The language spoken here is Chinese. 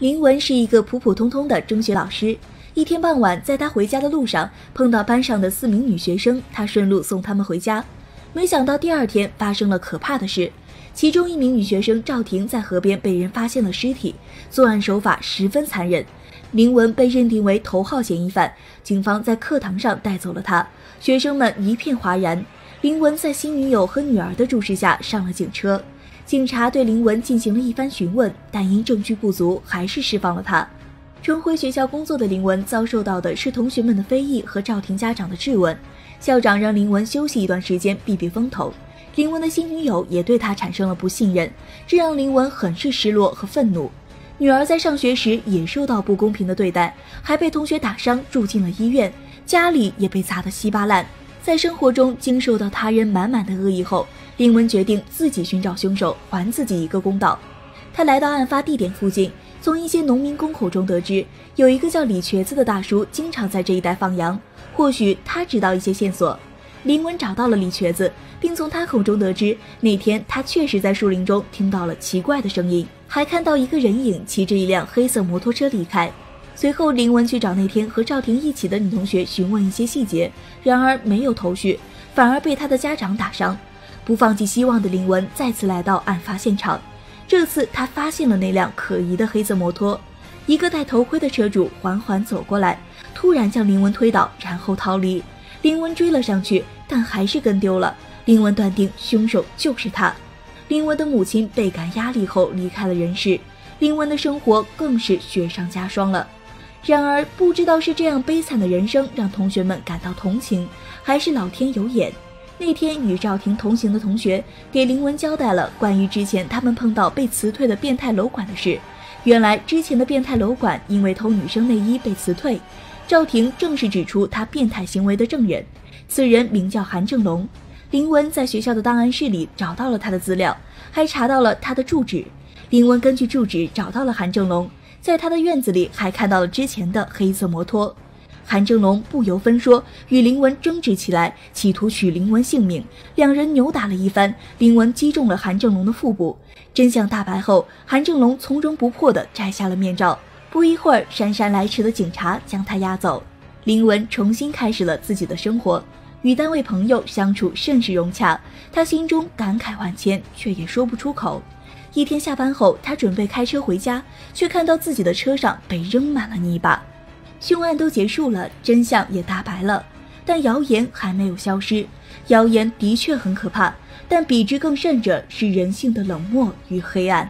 林文是一个普普通通的中学老师。一天傍晚，在他回家的路上，碰到班上的四名女学生，他顺路送她们回家。没想到第二天发生了可怕的事，其中一名女学生赵婷在河边被人发现了尸体，作案手法十分残忍。林文被认定为头号嫌疑犯，警方在课堂上带走了他，学生们一片哗然。林文在新女友和女儿的注视下上了警车。警察对林文进行了一番询问，但因证据不足，还是释放了他。重回学校工作的林文遭受到的是同学们的非议和赵婷家长的质问。校长让林文休息一段时间，避避风头。林文的新女友也对他产生了不信任，这让林文很是失落和愤怒。女儿在上学时也受到不公平的对待，还被同学打伤，住进了医院。家里也被砸得稀巴烂。在生活中经受到他人满满的恶意后。林文决定自己寻找凶手，还自己一个公道。他来到案发地点附近，从一些农民工口中得知，有一个叫李瘸子的大叔经常在这一带放羊，或许他知道一些线索。林文找到了李瘸子，并从他口中得知，那天他确实在树林中听到了奇怪的声音，还看到一个人影骑着一辆黑色摩托车离开。随后，林文去找那天和赵婷一起的女同学询问一些细节，然而没有头绪，反而被他的家长打伤。不放弃希望的林文再次来到案发现场，这次他发现了那辆可疑的黑色摩托，一个戴头盔的车主缓缓走过来，突然将林文推倒，然后逃离。林文追了上去，但还是跟丢了。林文断定凶手就是他。林文的母亲倍感压力后离开了人世，林文的生活更是雪上加霜了。然而，不知道是这样悲惨的人生让同学们感到同情，还是老天有眼。那天与赵婷同行的同学给林文交代了关于之前他们碰到被辞退的变态楼管的事。原来之前的变态楼管因为偷女生内衣被辞退，赵婷正是指出他变态行为的证人。此人名叫韩正龙。林文在学校的档案室里找到了他的资料，还查到了他的住址。林文根据住址找到了韩正龙，在他的院子里还看到了之前的黑色摩托。韩正龙不由分说与林文争执起来，企图取林文性命。两人扭打了一番，林文击中了韩正龙的腹部。真相大白后，韩正龙从容不迫地摘下了面罩。不一会儿，姗姗来迟的警察将他押走。林文重新开始了自己的生活，与单位朋友相处甚是融洽。他心中感慨万千，却也说不出口。一天下班后，他准备开车回家，却看到自己的车上被扔满了泥巴。凶案都结束了，真相也大白了，但谣言还没有消失。谣言的确很可怕，但比之更甚者是人性的冷漠与黑暗。